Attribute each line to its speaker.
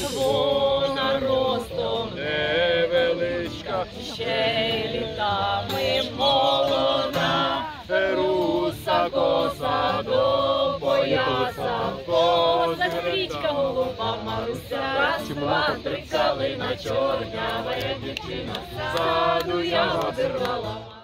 Speaker 1: Свона, ростом,
Speaker 2: невеличка,
Speaker 1: ще й літами молода, руса коса до пояса, коса стрічка голуба Маруся, раз, два, три, калина чорня, дівчина, саду я обірвала.